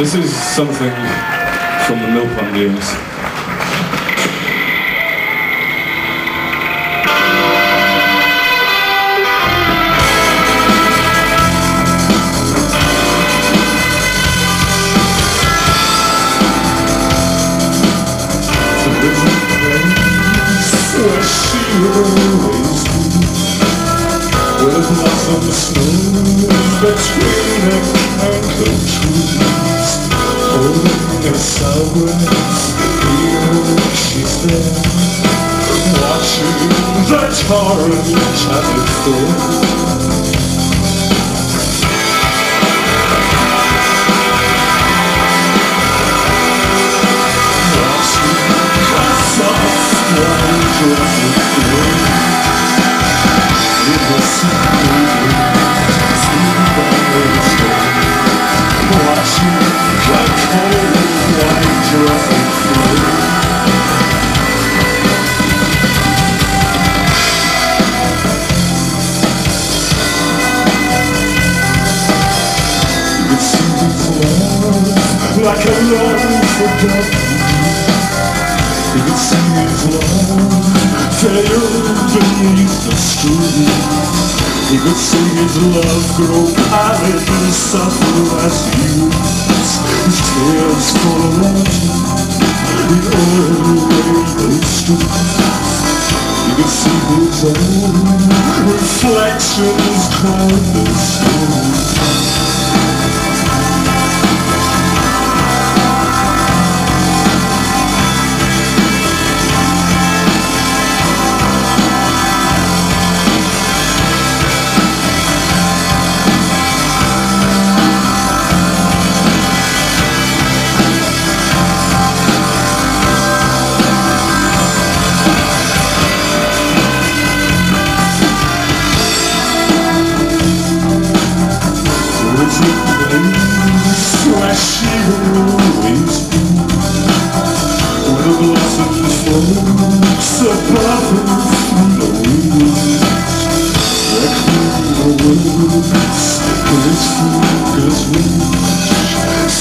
This is something from the Millpond days. Where she always A silence Here she's there Watching the torrent as it flows Like a long forgotten you can see his love fail beneath the street. You could see his love grow pallid and suffer as he weeps. His tears fall out in all the streets. You can see his own reflections cloud the stone.